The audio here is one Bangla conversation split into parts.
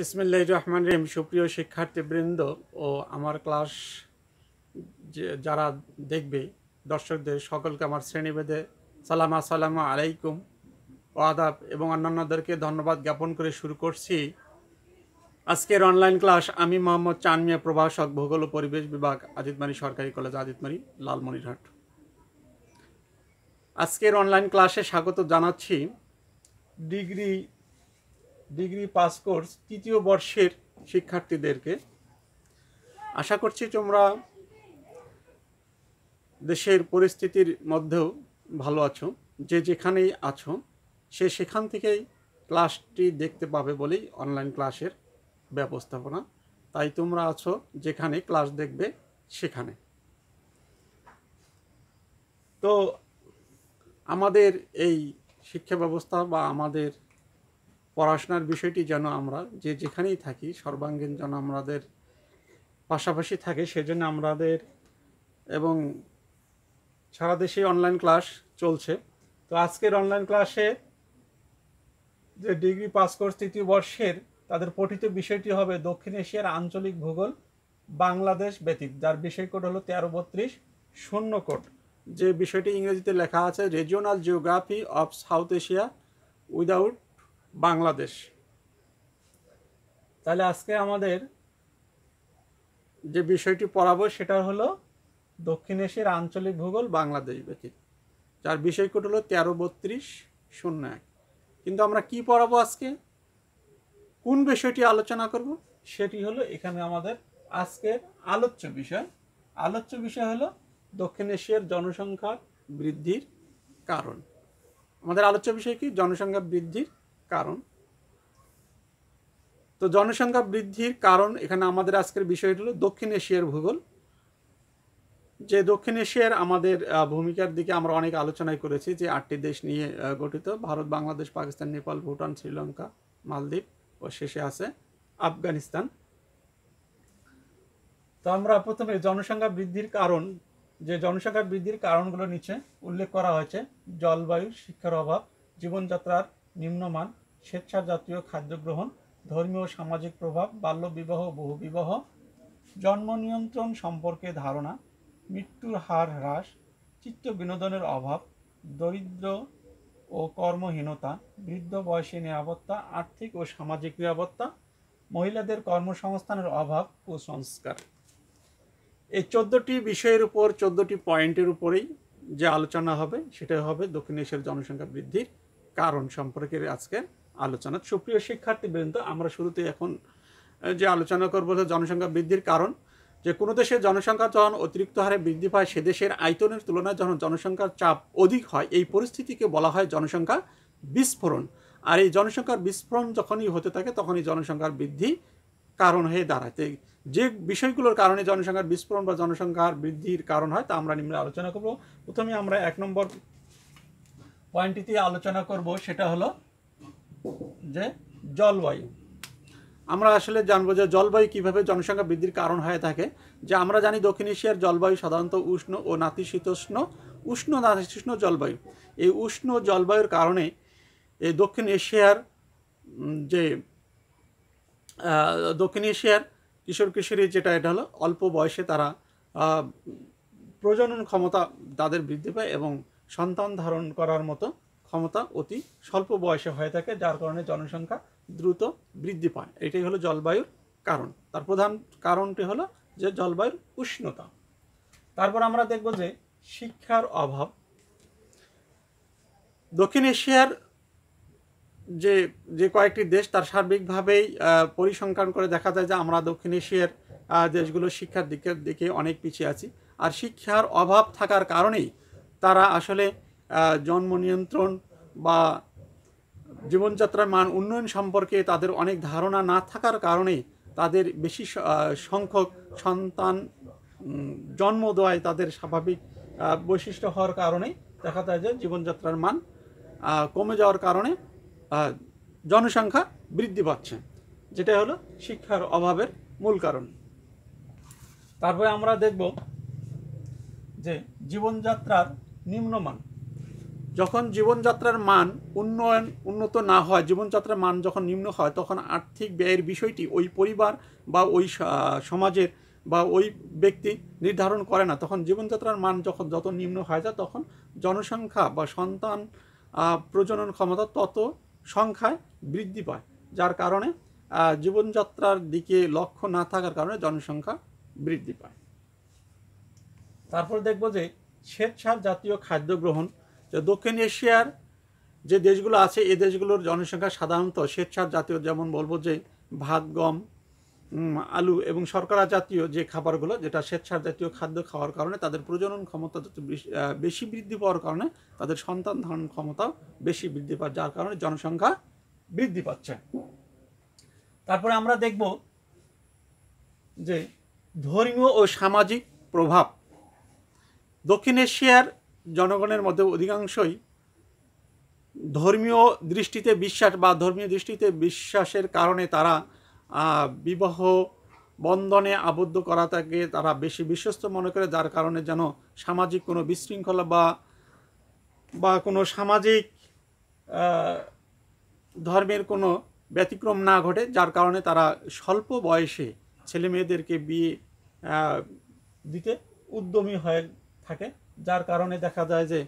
বিসমিল্লাহ রহমান রহিম। সুপ্রিয় শিক্ষার্থীবৃন্দ ও আমার ক্লাস যারা দেখবে, দর্শকদের সকলকে আমার শ্রেণীভেদে সালাম, আসসালামু আলাইকুম। ও আদাব এবং অন্যান্যদেরকে ধন্যবাদ জ্ঞাপন করে শুরু করছি। আজকের অনলাইন ক্লাস আমি মোহাম্মদ চানমিয়া প্রভাষক, ভূগোল ও পরিবেশ বিভাগ আজিতমারি সরকারি কলেজ আজিতমারি লালমনিরহাট। আজকের অনলাইন ক্লাসে স্বাগত জানাচ্ছি। ডিগ্রি ডিগ্রি পাস কোর্স তৃতীয় বর্ষের শিক্ষার্থীদেরকে। আশা করছি তোমরা দেশের পরিস্থিতির মধ্যেও ভালো আছো। যে যেখানেই আছো, সে সেখান থেকেই ক্লাসটি দেখতে পাবে বলেই অনলাইন ক্লাসের ব্যবস্থাপনা। তাই তোমরা আছো যেখানে ক্লাস দেখবে, সেখানে। তো আমাদের এই শিক্ষা ব্যবস্থা বা আমাদের পড়াশোনার বিষয়টি যেন আমরা যে যেখানেই থাকি, সর্বাঙ্গীন যেন আমাদের পাশাপাশি থাকে, সেজন্য আমাদের এবং সারা দেশে অনলাইন ক্লাস চলছে। তো আজকের অনলাইন ক্লাসে যে ডিগ্রি পাস কোর্স তৃতীয় বর্ষের, তাদের পঠিত বিষয়টি হবে দক্ষিণ এশিয়ার আঞ্চলিক ভূগোল, বাংলাদেশ ব্যতীত, যার বিষয় কোড হলো তেরো বত্রিশ, শূন্য কোড যে বিষয়টি ইংরেজিতে লেখা আছে regional geography of South Asia without Bangladesh. তাহলে আজকে আমাদের যে বিষয়টি পড়াবো সেটা হলো দক্ষিণ এশিয়ার আঞ্চলিক ভূগোল বাংলাদেশ ব্যতীত, যার বিষয় কোড হলো তেরো, বত্রিশ, শূন্য এক। কিন্তু আমরা কি পড়াবো আজকে? কোন বিষয়টি আলোচনা করব? সেটি হলো এখানে আমাদের আজকের আলোচ্য বিষয়। আলোচ্য বিষয় হলো দক্ষিণ এশিয়ার জনসংখ্যা বৃদ্ধির কারণ। আমাদের আলোচ্য বিষয় কি? জনসংখ্যা বৃদ্ধির কারণ? তো জনসংখ্যা বৃদ্ধির কারণ এখানে আমাদের আজকের বিষয় হলো দক্ষিণ এশিয়ার ভূগোল। যে দক্ষিণ এশিয়ার আমাদের ভূমিকার দিকে আমরা অনেক আলোচনাই করেছি যে আটটি দেশ নিয়ে গঠিত। ভারত, বাংলাদেশ, পাকিস্তান, নেপাল, ভুটান, শ্রীলঙ্কা, মালদ্বীপ ও শেষে আছে আফগানিস্তান। তো আমরা প্রথমে জনসংখ্যা বৃদ্ধির কারণ, যে জনসংখ্যা বৃদ্ধির কারণগুলো নিচে উল্লেখ করা হয়েছে। জলবায়ু, শিক্ষার অভাব, জীবনযাত্রার নিম্নমান স্বেচ্ছাজাতীয় খাদ্য গ্রহণ ধর্মীয় সামাজিক প্রভাব, বাল্যবিবাহ, বহুবিবাহ, জন্ম নিয়ন্ত্রণ সম্পর্কে ধারণা, মৃত্যুর হার হ্রাস, চিত্ত বিনোদনের অভাব, দরিদ্র ও কর্মহীনতা, বৃদ্ধ বয়সে নিরাপত্তা, আর্থিক ও সামাজিক নিরাপত্তা, মহিলাদের কর্মসংস্থানের অভাব কুসংস্কার এই চোদ্দোটি বিষয়ের উপর, চোদ্দোটি পয়েন্টের উপরেই যে আলোচনা হবে, সেটা হবে দক্ষিণ এশিয়ার জনসংখ্যা বৃদ্ধির কারণ সম্পর্কে আজকের আলোচনা। সুপ্রিয় শিক্ষার্থীবৃন্দ, আমরা শুরুতে এখন যে আলোচনা করব জনসংখ্যা বৃদ্ধির কারণ। যে কোনো দেশের জনসংখ্যা যখন অতিরিক্ত হারে বৃদ্ধি পায়, সে দেশের আয়তনের তুলনায় যখন জনসংখ্যার চাপ অধিক হয়, এই পরিস্থিতিকে বলা হয় জনসংখ্যা বিস্ফোরণ। আর এই জনসংখ্যার বিস্ফোরণ যখনই হতে থাকে, তখনই জনসংখ্যার বৃদ্ধি কারণ হয়ে দাঁড়ায়। যে বিষয়গুলোর কারণে জনসংখ্যার বিস্ফোরণ বা জনসংখ্যার বৃদ্ধির কারণ হয়, তা আমরা নিম্নে আলোচনা করব। প্রথমে আমরা এক নম্বর পয়েন্টটিতে আলোচনা করব, সেটা হলো যে জলবায়ু। আমরা আসলে জানব যে জলবায়ু কীভাবে জনসংখ্যা বৃদ্ধির কারণ হয়ে থাকে। যে আমরা জানি দক্ষিণ এশিয়ার জলবায়ু সাধারণত উষ্ণ ও নাতিশীতোষ্ণ, উষ্ণ নাতিশীতোষ্ণ জলবায়ু। এই উষ্ণ জলবায়ুর কারণে এই দক্ষিণ এশিয়ার যে দক্ষিণ এশিয়ার কিশোর কিশোরী যেটা, এটা হলো অল্প বয়সে তারা প্রজনন ক্ষমতা তাদের বৃদ্ধি পায় এবং সন্তান ধারণ করার মতো ক্ষমতা অতি স্বল্প বয়সে হয়ে থাকে, যার কারণে জনসংখ্যা দ্রুত বৃদ্ধি পায়। এটাই হলো জলবায়ুর কারণ। তার প্রধান কারণটি হলো যে জলবায়ুর উষ্ণতা। তারপর আমরা দেখব যে শিক্ষার অভাব। দক্ষিণ এশিয়ার যে যে কয়েকটি দেশ, তার সার্বিকভাবেই পরিসংখ্যান করে দেখা যায় যে আমরা দক্ষিণ এশিয়ার দেশগুলো শিক্ষার দিকের দিকে অনেক পিছিয়ে আছি। আর শিক্ষার অভাব থাকার কারণেই তারা আসলে জন্ম নিয়ন্ত্রণ বা জীবনযাত্রার মান উন্নয়ন সম্পর্কে তাদের অনেক ধারণা না থাকার কারণে তাদের বেশি সংখ্যক সন্তান জন্ম দেওয়ায় তাদের স্বাভাবিক বৈশিষ্ট্য হওয়ার কারণে দেখা যায় যে জীবনযাত্রার মান কমে যাওয়ার কারণে জনসংখ্যা বৃদ্ধি পাচ্ছে। যেটা হলো শিক্ষার অভাবের মূল কারণ। তারপরে আমরা দেখব যে জীবনযাত্রার নিম্নমান। যখন জীবনযাত্রার মান উন্নয়ন উন্নত না হয়, জীবনযাত্রার মান যখন নিম্ন হয়, তখন আর্থিক ব্যয়ের বিষয়টি ওই পরিবার বা ওই সমাজের বা ওই ব্যক্তি নির্ধারণ করে না। তখন জীবনযাত্রার মান যখন যত নিম্ন হয়ে যায়, তখন জনসংখ্যা বা সন্তান প্রজনন ক্ষমতা তত সংখ্যায় বৃদ্ধি পায়। যার কারণে জীবনযাত্রার দিকে লক্ষ্য না থাকার কারণে জনসংখ্যা বৃদ্ধি পায়। তারপর দেখব যে, শ্বেতসার জাতীয় খাদ্য গ্রহণ যে দক্ষিণ এশিয়ার যে দেশগুলো আছে, এ দেশগুলোর জনসংখ্যা সাধারণত স্বেচ্ছার জাতীয়, যেমন বলব যে ভাত, গম আলু এবং শর্করা জাতীয় যে খাবারগুলো, যেটা স্বেচ্ছার জাতীয় খাদ্য খাওয়ার কারণে তাদের প্রজনন ক্ষমতা বেশি বৃদ্ধি পাওয়ার কারণে তাদের সন্তান ধারণ ক্ষমতাও বেশি বৃদ্ধি পায়, যার কারণে জনসংখ্যা বৃদ্ধি পাচ্ছে। তারপরে আমরা দেখব যে ধর্মীয় ও সামাজিক প্রভাব। দক্ষিণ এশিয়ার জনগণের মধ্যে অধিকাংশই ধর্মীয় দৃষ্টিতে বিশ্বাস বা ধর্মীয় দৃষ্টিতে বিশ্বাসের কারণে তারা বিবাহ বন্ধনে আবদ্ধ করা থাকে তারা বেশি বিশ্বস্ত মনে করে, যার কারণে যেন সামাজিক কোনো বিশৃঙ্খলা বা বা কোনো সামাজিক ধর্মের কোনো ব্যতিক্রম না ঘটে, যার কারণে তারা স্বল্প বয়সে ছেলে মেয়েদেরকে বিয়ে দিতে উদ্যমী হয়ে থাকে। যার কারণে দেখা যায় যে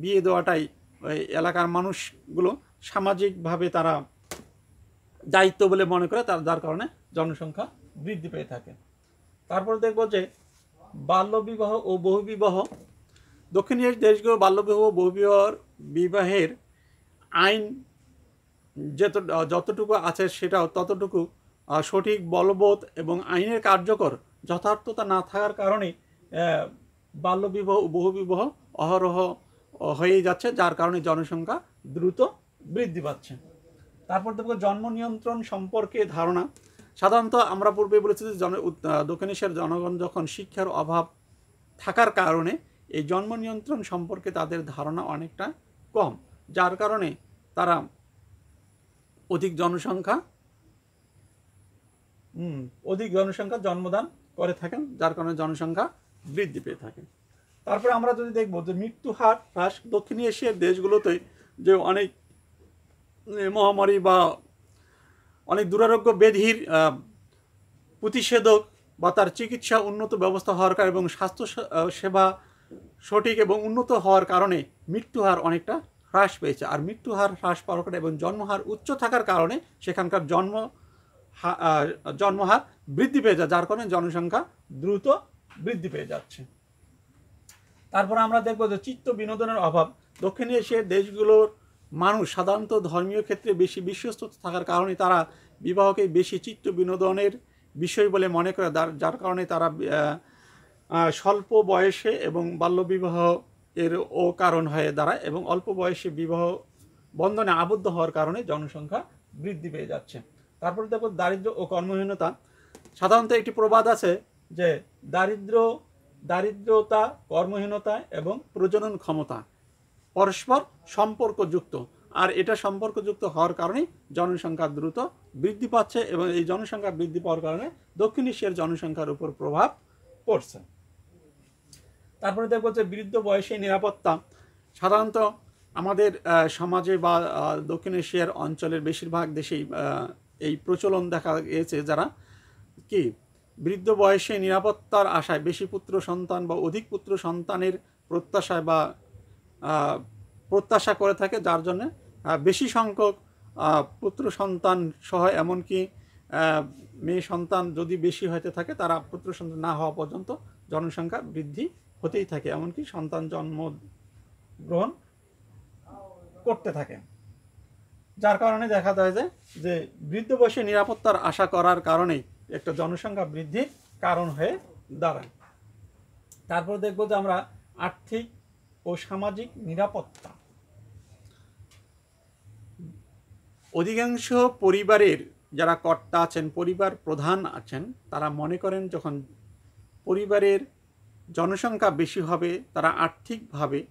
বিয়ে দেওয়াটাই ওই এলাকার মানুষগুলো সামাজিকভাবে তারা দায়িত্ব বলে মনে করে, তার, যার কারণে জনসংখ্যা বৃদ্ধি পেয়ে থাকে। তারপর দেখব যে, বাল্যবিবাহ ও বহুবিবাহ। দক্ষিণ এশিয়ার দেশগুলো বাল্যবিবাহ ও বহুবিবাহর বিবাহের আইন যত, যতটুকু আছে সেটাও ততটুকু সঠিক, বলবৎ এবং আইনের কার্যকর, যথার্থতা না থাকার কারণে বাল্যবিবাহ বহুবিবাহ অহরহ হয়েই যাচ্ছে, যার কারণে জনসংখ্যা দ্রুত বৃদ্ধি পাচ্ছে। তারপর দেখব জন্ম নিয়ন্ত্রণ সম্পর্কে ধারণা। সাধারণত আমরা পূর্বে বলেছি যে জন দক্ষিণ এশিয়ার জনগণ যখন শিক্ষার অভাব থাকার কারণে এই জন্ম নিয়ন্ত্রণ সম্পর্কে তাদের ধারণা অনেকটা কম, যার কারণে তারা অধিক জনসংখ্যা অধিক জনসংখ্যা জন্মদান করে থাকেন, যার কারণে জনসংখ্যা বৃদ্ধি পেয়ে থাকে তারপরে আমরা যদি দেখব যে মৃত্যু হার হ্রাস দক্ষিণ এশিয়ার দেশগুলোতে যে অনেক মহামারী বা অনেক দুরারোগ্য ব্যাধির আহ, প্রতিষেধক বা তার চিকিৎসা উন্নত ব্যবস্থা হওয়ার কারণে এবং স্বাস্থ্য সেবা সঠিক এবং উন্নত হওয়ার কারণে মৃত্যু হার অনেকটা হ্রাস পেয়েছে। আর মৃত্যু হার হ্রাস পাওয়ার কারণে এবং জন্মহার উচ্চ থাকার কারণে সেখানকার জন্ম জন্মহার বৃদ্ধি পেয়েছে যার কারণে জনসংখ্যা দ্রুত বৃদ্ধি পেয়ে যাচ্ছে। তারপর আমরা দেখব যে চিত্ত বিনোদনের অভাব। দক্ষিণ এশিয়ার দেশগুলোর মানুষ সাধারণত ধর্মীয় ক্ষেত্রে বেশি বিশ্বস্ত থাকার কারণে তারা বিবাহকে বেশি চিত্ত বিনোদনের বিষয় বলে মনে করে, যার কারণে তারা স্বল্প বয়সে এবং বাল্যবিবাহ এর ও কারণ হয়ে দাঁড়ায় এবং অল্প বয়সে বিবাহ বন্ধনে আবদ্ধ হওয়ার কারণে জনসংখ্যা বৃদ্ধি পেয়ে যাচ্ছে। তারপরে দেখো দারিদ্র্য ও কর্মহীনতা। সাধারণত একটি প্রবাদ আছে যে দারিদ্র, দারিদ্রতা, কর্মহীনতা এবং প্রজনন ক্ষমতা পরস্পর সম্পর্কযুক্ত। আর এটা সম্পর্কযুক্ত হওয়ার কারণে জনসংখ্যা দ্রুত বৃদ্ধি পাচ্ছে এবং এই জনসংখ্যা বৃদ্ধি পাওয়ার কারণে দক্ষিণ এশিয়ার জনসংখ্যার উপর প্রভাব পড়ছে। তারপরে দেখব যে বৃদ্ধ বয়সে নিরাপত্তা। সাধারণত আমাদের সমাজে বা দক্ষিণ এশিয়ার অঞ্চলের বেশিরভাগ দেশেই এই প্রচলন দেখা গিয়েছে যারা কি বৃদ্ধ বয়সে নিরাপত্তার আশায় বেশি পুত্র সন্তান বা অধিক পুত্র সন্তানের প্রত্যাশায় বা প্রত্যাশা করে থাকে, যার জন্য বেশি সংখ্যক পুত্র সন্তান সহ এমনকি মেয়ে সন্তান যদি বেশি হতে থাকে, তারা পুত্র সন্তান না হওয়া পর্যন্ত জনসংখ্যা বৃদ্ধি হতেই থাকে, এমনকি সন্তান জন্ম গ্রহণ করতে থাকে। যার কারণে দেখা যায় যে বৃদ্ধ বয়সে নিরাপত্তার আশা করার কারণেই একটা জনসংখ্যা বৃদ্ধির কারণ হয়ে দাঁড়ায়। তারপর দেখব যে আমরা আর্থিক ও সামাজিক নিরাপত্তা। অধিকাংশ পরিবারের যারা কর্তা আছেন, পরিবার প্রধান আছেন, তারা মনে করেন যখন পরিবারের জনসংখ্যা বেশি হবে, তারা আর্থিকভাবে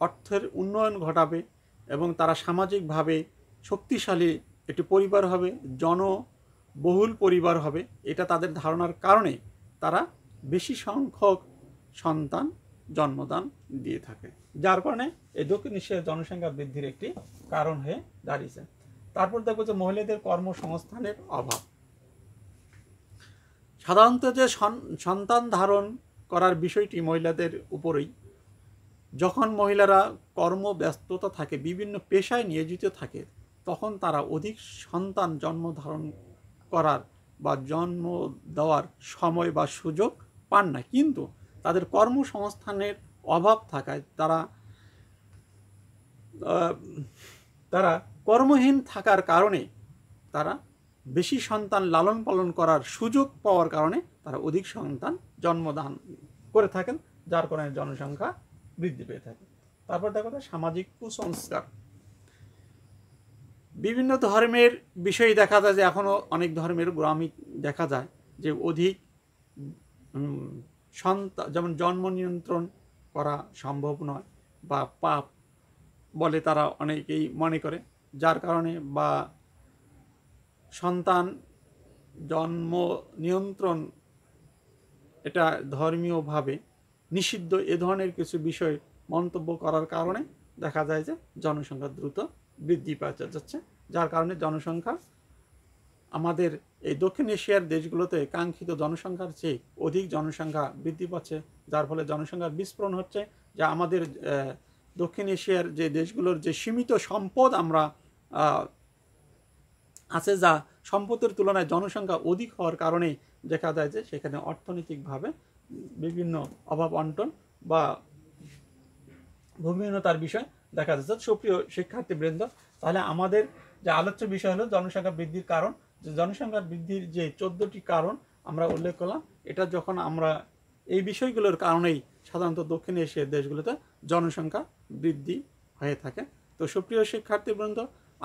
অর্থের উন্নয়ন ঘটাবে এবং তারা সামাজিকভাবে শক্তিশালী একটি পরিবার হবে জনবহুল পরিবার হবে, এটা তাদের ধারণার কারণে তারা বেশি সংখ্যক সন্তান জন্মদান দিয়ে থাকে। যার কারণে এই দক্ষিণ এশিয়ার জনসংখ্যা বৃদ্ধির একটি কারণ হয়ে দাঁড়িয়েছে। তারপর দেখব যে মহিলাদের কর্মসংস্থানের অভাব। সাধারণত যে সন- সন্তান ধারণ করার বিষয়টি মহিলাদের উপরেই, যখন মহিলারা কর্মব্যস্ততা থাকে, বিভিন্ন পেশায় নিয়োজিত থাকে, তখন তারা অধিক সন্তান জন্ম ধারণ করার বা জন্ম দেওয়ার সময় বা সুযোগ পান না। কিন্তু তাদের কর্মসংস্থানের অভাব থাকায় তারা তারা কর্মহীন থাকার কারণে তারা বেশি সন্তান লালন পালন করার সুযোগ পাওয়ার কারণে তারা অধিক সন্তান জন্মদান করে থাকেন, যার কারণে জনসংখ্যা বৃদ্ধি পেয়ে থাকে। তারপর দেখো সামাজিক কুসংস্কার। বিভিন্ন ধর্মের বিষয় দেখা যায় যে এখনও অনেক ধর্মের গোড়ামি দেখা যায় যে অধিক সন্তান যেমন জন্ম নিয়ন্ত্রণ করা সম্ভব নয় বা পাপ বলে তারা অনেকেই মনে করে, যার কারণে বা সন্তান জন্ম নিয়ন্ত্রণ এটা ধর্মীয়ভাবে নিষিদ্ধ এ ধরনের কিছু বিষয় মন্তব্য করার কারণে দেখা যায় যে জনসংখ্যা দ্রুত বৃদ্ধি পাওয়া যাচ্ছে, যার কারণে জনসংখ্যা আমাদের এই দক্ষিণ এশিয়ার দেশগুলোতে কাঙ্ক্ষিত জনসংখ্যার চেয়ে অধিক জনসংখ্যা বৃদ্ধি পাচ্ছে, যার ফলে জনসংখ্যার বিস্ফোরণ হচ্ছে, যা আমাদের দক্ষিণ এশিয়ার যে দেশগুলোর যে সীমিত সম্পদ আমরা আছে, যা সম্পদের তুলনায় জনসংখ্যা অধিক হওয়ার কারণে দেখা যায় যে সেখানে অর্থনৈতিকভাবে বিভিন্ন অভাব অন্টন বা ভূমিহীনতার বিষয় দেখা যাচ্ছে। সুপ্রিয় শিক্ষার্থীবৃন্দ, তাহলে আমাদের যে আলোচ্য বিষয় হলো জনসংখ্যা বৃদ্ধির কারণ। যে জনসংখ্যা বৃদ্ধির যে চোদ্দটি কারণ আমরা উল্লেখ করলাম, এটা যখন আমরা এই বিষয়গুলোর কারণেই সাধারণত দক্ষিণ এশিয়ার দেশগুলোতে জনসংখ্যা বৃদ্ধি হয়ে থাকে। তো সুপ্রিয় শিক্ষার্থীবৃন্দ,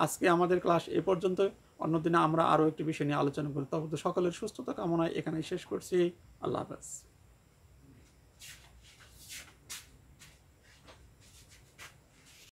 আজকে আমাদের ক্লাস এ পর্যন্ত। অন্যদিনে আমরা আরও একটি বিষয় নিয়ে আলোচনা করি। তবে সকলের সুস্থতা কামনায় এখানে শেষ করছি। আল্লাহ হাফেজ।